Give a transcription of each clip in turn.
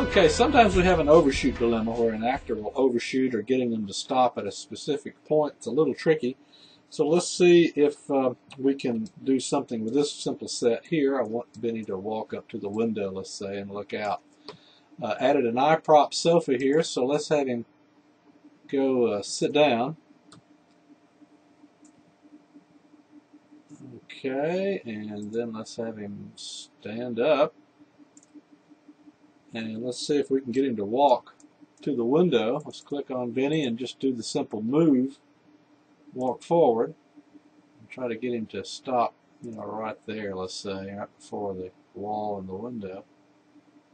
Okay, sometimes we have an overshoot dilemma where an actor will overshoot or getting them to stop at a specific point. It's a little tricky. So let's see if uh, we can do something with this simple set here. I want Benny to walk up to the window, let's say, and look out. Uh, added an iProp sofa here, so let's have him go uh, sit down. Okay, and then let's have him stand up. And let's see if we can get him to walk to the window. Let's click on Benny and just do the simple move walk forward and try to get him to stop, you know, right there, let's say, right before the wall and the window.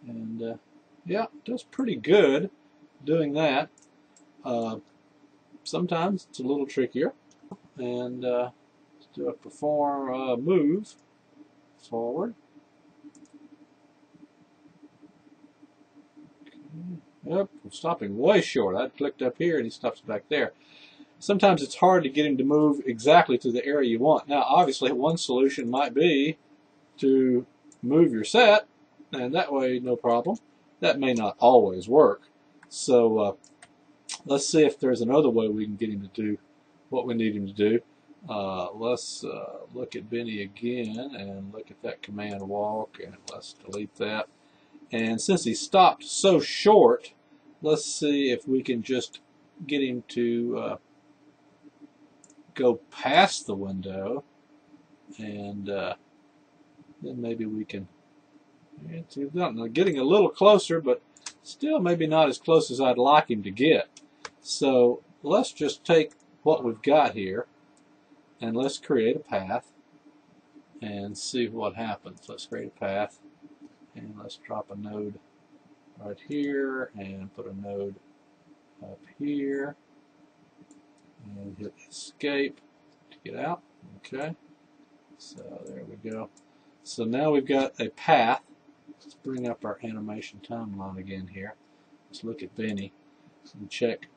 And, uh, yeah, does pretty good doing that. Uh, sometimes it's a little trickier. And uh, do a perform uh, move forward. Yep, I'm stopping way short. I clicked up here and he stops back there sometimes it's hard to get him to move exactly to the area you want. Now, obviously, one solution might be to move your set, and that way, no problem. That may not always work. So uh, let's see if there's another way we can get him to do what we need him to do. Uh, let's uh, look at Benny again and look at that command walk, and let's delete that. And since he stopped so short, let's see if we can just get him to uh, go past the window and uh, then maybe we can it's getting a little closer but still maybe not as close as I'd like him to get. So let's just take what we've got here and let's create a path and see what happens. Let's create a path and let's drop a node right here and put a node up here and hit escape to get out. Okay, so there we go. So now we've got a path. Let's bring up our animation timeline again here. Let's look at Benny and check,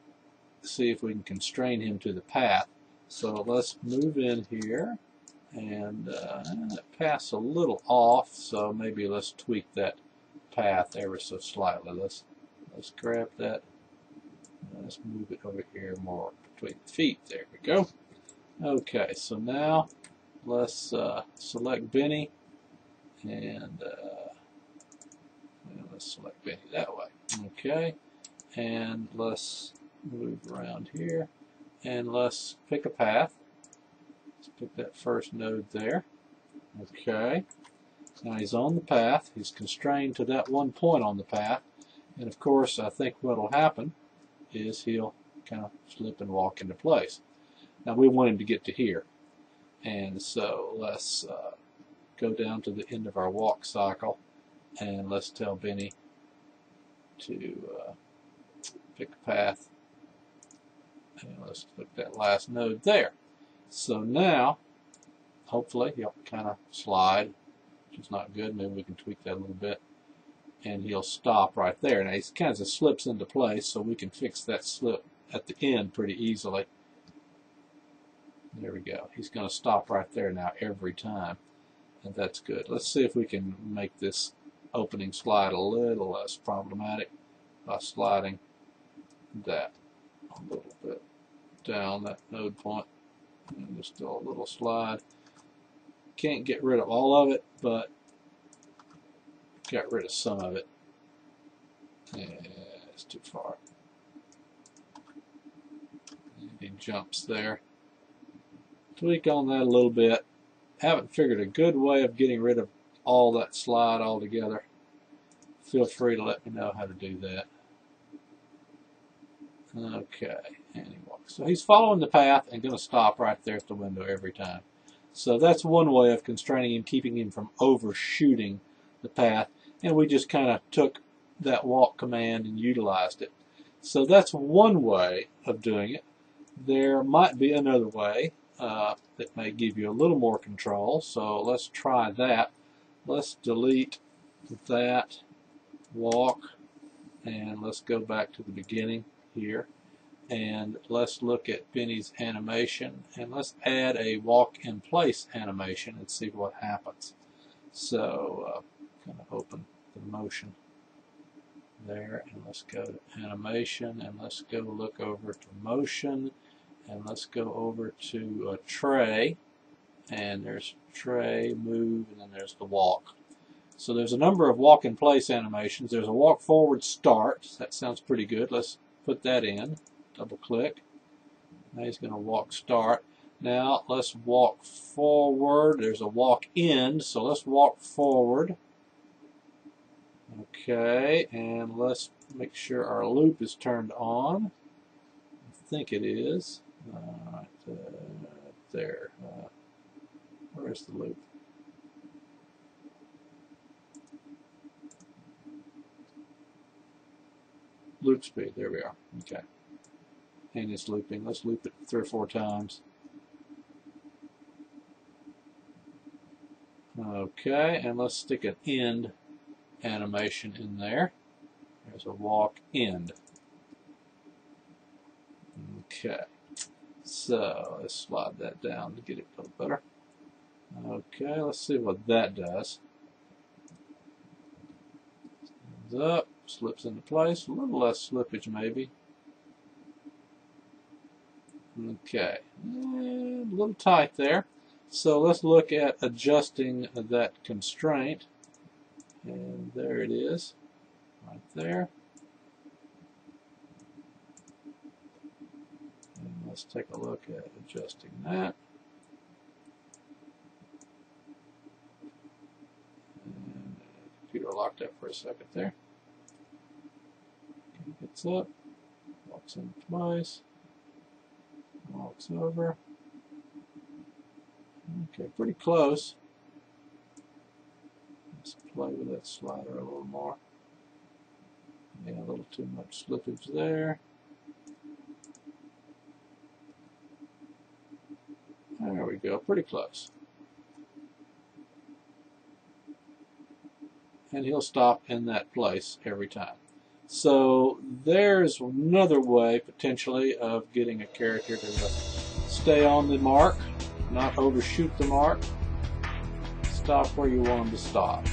see if we can constrain him to the path. So let's move in here and uh, path's a little off, so maybe let's tweak that path ever so slightly. Let's let's grab that. Let's move it over here more between the feet. There we go. Okay, so now let's uh, select Benny and, uh, let's select Benny that way. Okay, and let's move around here and let's pick a path. Let's pick that first node there. Okay, now he's on the path. He's constrained to that one point on the path. And of course, I think what will happen is he'll kind of slip and walk into place. Now we want him to get to here. And so let's uh, go down to the end of our walk cycle and let's tell Benny to uh, pick a path. And let's click that last node there. So now, hopefully, he'll kind of slide, is not good. Maybe we can tweak that a little bit. And he'll stop right there. Now he kind of slips into place, so we can fix that slip at the end pretty easily. There we go. He's going to stop right there now every time. And that's good. Let's see if we can make this opening slide a little less problematic by sliding that a little bit down that node point. And just do a little slide. Can't get rid of all of it, but got rid of some of it. Yeah, it's too far he jumps there. Tweak on that a little bit. Haven't figured a good way of getting rid of all that slide altogether. Feel free to let me know how to do that. Okay, and he walks. So he's following the path and going to stop right there at the window every time. So that's one way of constraining him, keeping him from overshooting the path. And we just kind of took that walk command and utilized it. So that's one way of doing it. There might be another way uh, that may give you a little more control, so let's try that. Let's delete that walk and let's go back to the beginning here and let's look at Benny's animation and let's add a walk in place animation and see what happens. So uh, kind of open the motion there and let's go to animation and let's go look over to motion and let's go over to a tray and there's tray move and then there's the walk. So there's a number of walk in place animations. There's a walk forward start. That sounds pretty good. Let's put that in double click now he's going to walk start now let's walk forward there's a walk end so let's walk forward Okay, and let's make sure our loop is turned on. I think it is. Uh, there. Uh, where's the loop? Loop speed, there we are. Okay. It's looping. Let's loop it three or four times. Okay, and let's stick an end animation in there. There's a walk end. Okay, so let's slide that down to get it a little better. Okay, let's see what that does. Stands up, slips into place, a little less slippage maybe. Okay, a little tight there. So let's look at adjusting that constraint. And there it is, right there. And let's take a look at adjusting that. And computer locked up for a second there. Gets up, walks in twice, walks over. Okay, pretty close Let's play with that slider a little more. Yeah, a little too much slippage there. There we go, pretty close. And he'll stop in that place every time. So there's another way, potentially, of getting a character to stay on the mark, not overshoot the mark, stop where you want him to stop.